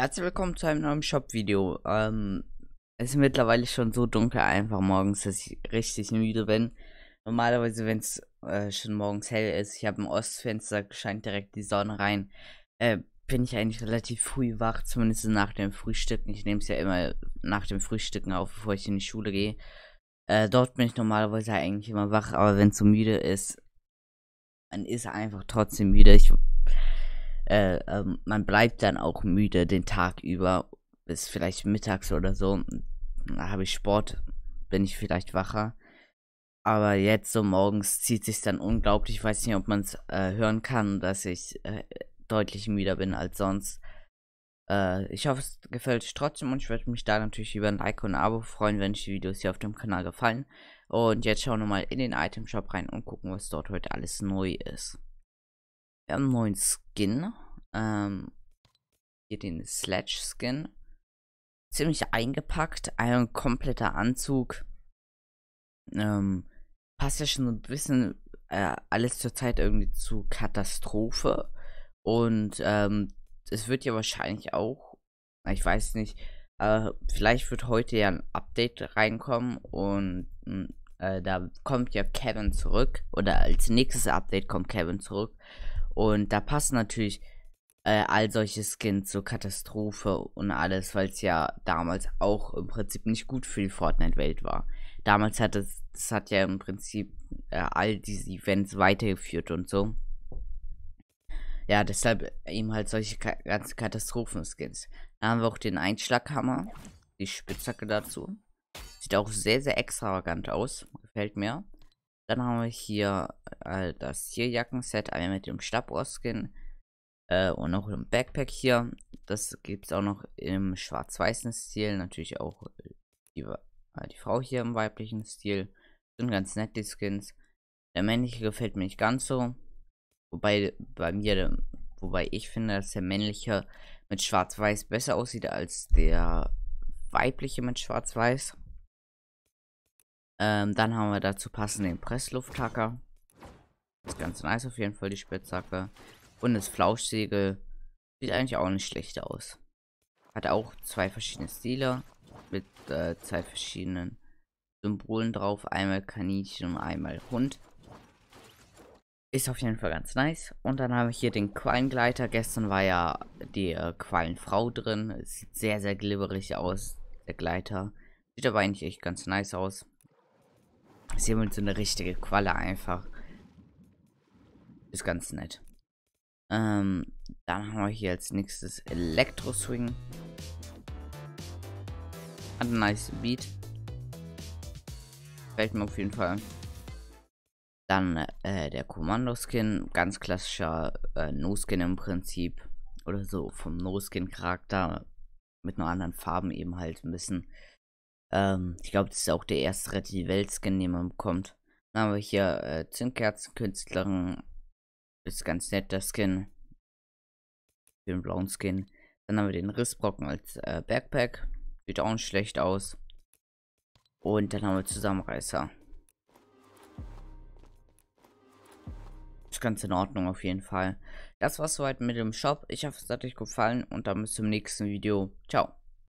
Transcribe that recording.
Herzlich willkommen zu einem neuen Shop-Video. Ähm, es ist mittlerweile schon so dunkel einfach morgens, dass ich richtig müde bin. Normalerweise, wenn es äh, schon morgens hell ist, ich habe ein Ostfenster, scheint direkt die Sonne rein, äh, bin ich eigentlich relativ früh wach, zumindest nach dem Frühstücken. Ich nehme es ja immer nach dem Frühstücken auf, bevor ich in die Schule gehe. Äh, dort bin ich normalerweise eigentlich immer wach, aber wenn es so müde ist, man ist einfach trotzdem müde. Ich äh, ähm, man bleibt dann auch müde den Tag über, bis vielleicht mittags oder so. Da habe ich Sport, bin ich vielleicht wacher. Aber jetzt so morgens zieht sich dann unglaublich. Ich weiß nicht, ob man es äh, hören kann, dass ich äh, deutlich müder bin als sonst. Äh, ich hoffe, es gefällt euch trotzdem und ich würde mich da natürlich über ein Like und ein Abo freuen, wenn euch die Videos hier auf dem Kanal gefallen. Und jetzt schauen wir mal in den Item Shop rein und gucken, was dort heute alles neu ist. Wir haben einen neuen Skin. Ähm, hier den Sledge Skin. Ziemlich eingepackt. Ein kompletter Anzug. Ähm, passt ja schon ein bisschen äh, alles zurzeit irgendwie zu Katastrophe. Und ähm, es wird ja wahrscheinlich auch, ich weiß nicht, äh, vielleicht wird heute ja ein Update reinkommen und äh, da kommt ja Kevin zurück. Oder als nächstes Update kommt Kevin zurück. Und da passen natürlich äh, all solche Skins zur Katastrophe und alles, weil es ja damals auch im Prinzip nicht gut für die Fortnite-Welt war. Damals hat es, das hat ja im Prinzip äh, all diese Events weitergeführt und so. Ja, deshalb eben halt solche ka ganzen Katastrophen-Skins. Dann haben wir auch den Einschlaghammer, die Spitzhacke dazu. Sieht auch sehr, sehr extravagant aus. Gefällt mir. Dann haben wir hier äh, das Tierjacken-Set, einmal mit dem Stabohr-Skin äh, und auch im Backpack hier. Das gibt es auch noch im schwarz-weißen Stil. Natürlich auch die, äh, die Frau hier im weiblichen Stil. Sind ganz nett die Skins. Der männliche gefällt mir nicht ganz so. Wobei bei mir, wobei ich finde, dass der männliche mit schwarz-weiß besser aussieht als der weibliche mit schwarz-weiß. Ähm, dann haben wir dazu passend den Presslufthacker. Ist ganz nice auf jeden Fall, die Spitzhacke. Und das Flauschsegel sieht eigentlich auch nicht schlecht aus. Hat auch zwei verschiedene Stile mit äh, zwei verschiedenen Symbolen drauf. Einmal Kaninchen und einmal Hund. Ist auf jeden Fall ganz nice. Und dann habe ich hier den Qualengleiter. Gestern war ja die äh, Qualenfrau drin. Es sieht sehr, sehr glibberig aus, der Gleiter. Sieht aber eigentlich echt ganz nice aus. Ist hier so eine richtige Qualle einfach. Ist ganz nett. Ähm, dann haben wir hier als nächstes Elektro Swing. Hat ein nice Beat. Fällt mir auf jeden Fall. Dann äh, der Kommando-Skin. Ganz klassischer äh, No-Skin im Prinzip. Oder so vom No-Skin-Charakter. Mit nur anderen Farben eben halt ein bisschen. Ähm, ich glaube, das ist auch der erste Rette die Welt-Skin, den man bekommt. Dann haben wir hier äh, Zinnkerzenkünstlerin. Ist ganz nett, der Skin. Den blauen Skin. Dann haben wir den Rissbrocken als äh, Backpack. Sieht auch nicht schlecht aus. Und dann haben wir Zusammenreißer. Ist ganz in Ordnung auf jeden Fall. Das war's soweit mit dem Shop. Ich hoffe, es hat euch gefallen und dann bis zum nächsten Video. Ciao.